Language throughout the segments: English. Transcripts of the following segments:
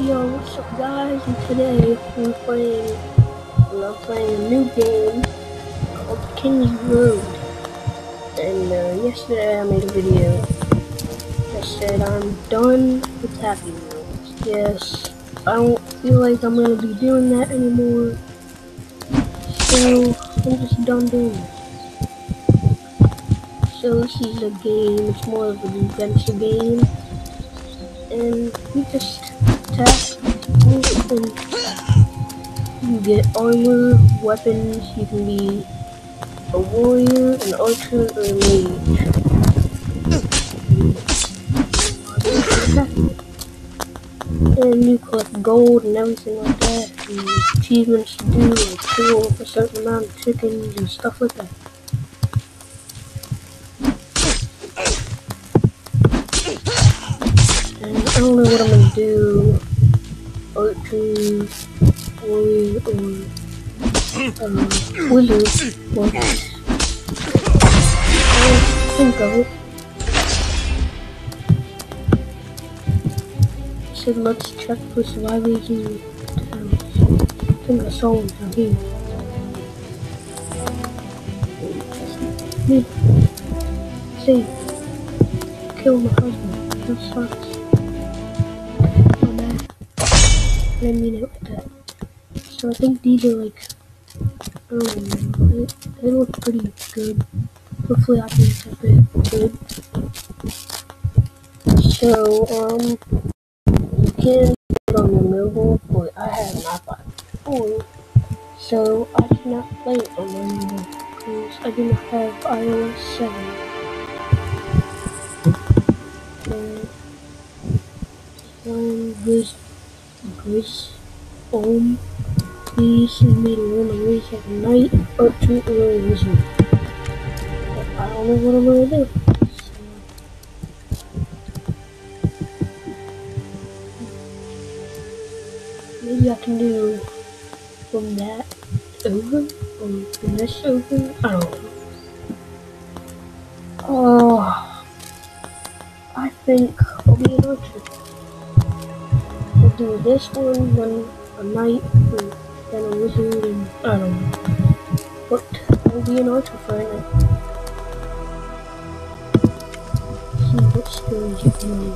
Yo, what's up guys? And today we're playing we're playing a new game called King's Road. And uh, yesterday I made a video that said I'm done with Happy. Yes, I don't feel like I'm gonna be doing that anymore. So I'm just done doing it. So this is a game, it's more of an adventure game. And we just attack you get armor, weapons, you can be a warrior, an archer, or a mage. And you collect gold and everything like that, and achievements to do, like kill a certain amount of chickens and stuff like that. And I don't know what I'm gonna do. Archery, warrior, or uh. Well, I think of it. Said let's check for survivors in towns. I think I saw one down here. Me. See. Kill my husband. That sucks. Mean it that. So I think these are like, I don't know, they, they look pretty good. Hopefully I can it good. So, um, you can put on your mobile, but I have an iPod 4, so I cannot play it on mobile because I do not have iOS 7. And um, Grizz, Grizz, Om, um, please send me to room and race at night or two or wizard. But I don't know what I'm gonna do. Maybe I can do from that over or from this over. I don't know. Oh, I think I'll be an archer. Do this one, then a knight, and then a wizard, and I don't know. But I'll be an archer for a night. See what skills you can learn.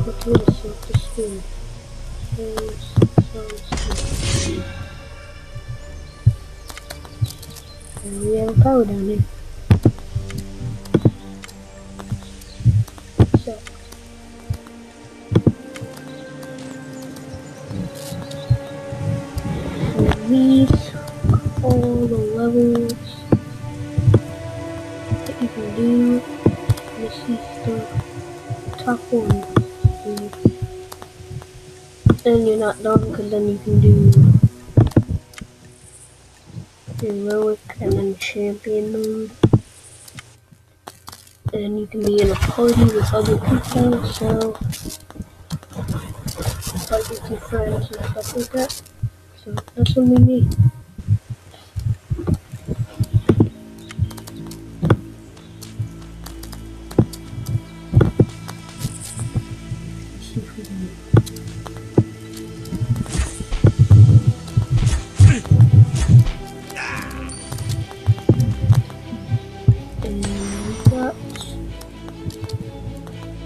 Quickly to see the skills. Skills, skills, skills. And we have a power down here. That you can do. This is the top one. And you're not done because then you can do heroic and then champion mode. And you can be in a party with other people, so like with your friends and stuff like that. So that's if we can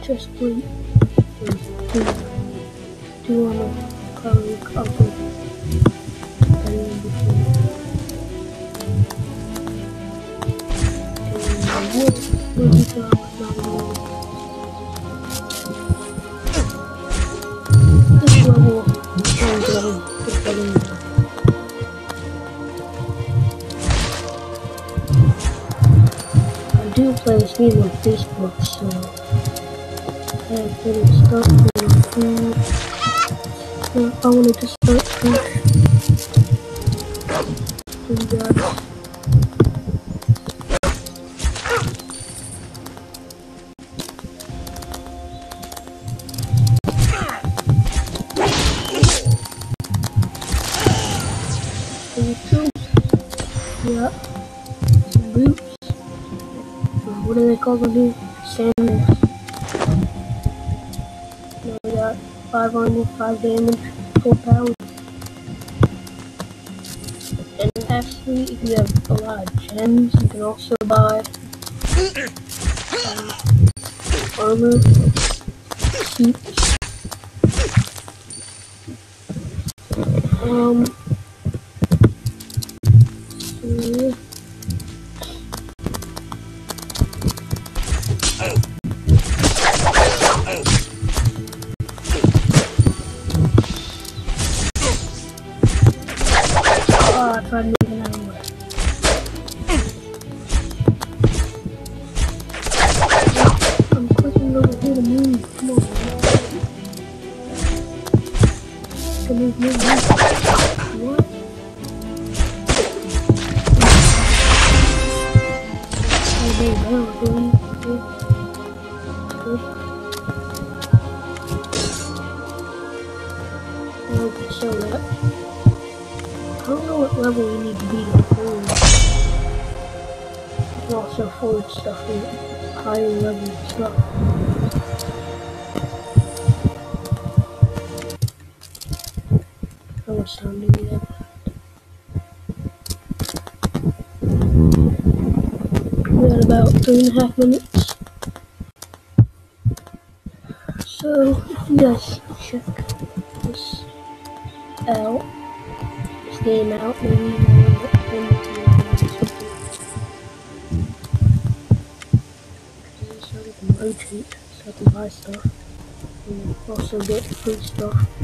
just wait two on a color of it. And what what do play this game on Facebook, so I in my phone. So I wanted to start first. And, uh, we got 5 armor, 5 damage, 4 power. And actually, if you have a lot of gems, you can also buy um, armor. Um, to move. Come on. Come move, move, move. What? Oh, there you go. Oh. I don't know what level we need to be to. You can also forward stuff higher level stuff. Much time do we? Got about three and a half minutes. So, guys check this out, this game out, maybe rotate, so I can buy stuff. And also get free stuff.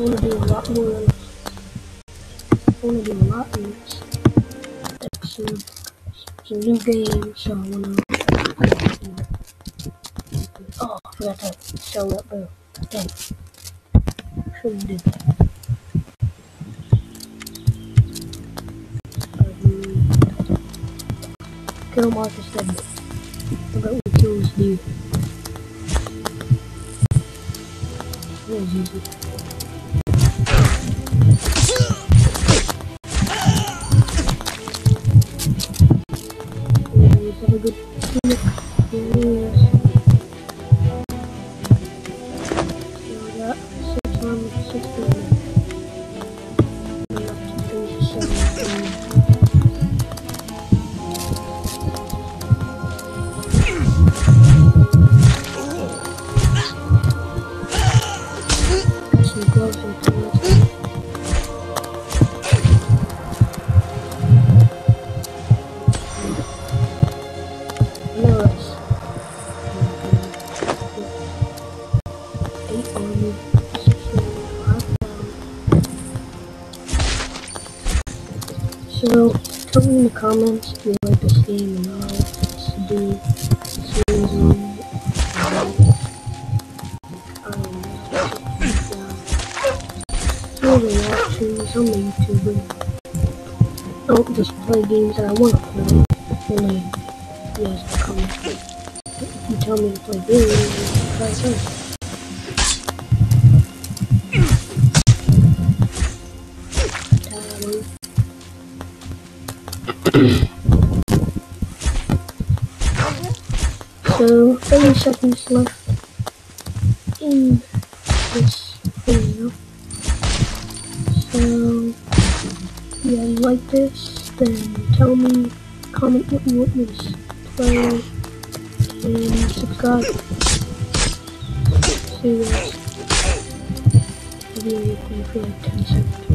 I want to do a lot more I want to do a lot a, it's a new game, so I want to. Oh, I forgot to sell that bow. Dang. Should have did that. Kill Marcus Deadwood. Forgot what kills do. That was easy. In the comments if you like this game and all let's do a YouTuber. I don't just play games that I want to play. Only you guys can comment. If you tell me to play games, I'll something. So, 30 seconds left in this video. So, if you guys like this, then tell me, comment what you want me to play, and subscribe. See you guys. Play for like 10 seconds.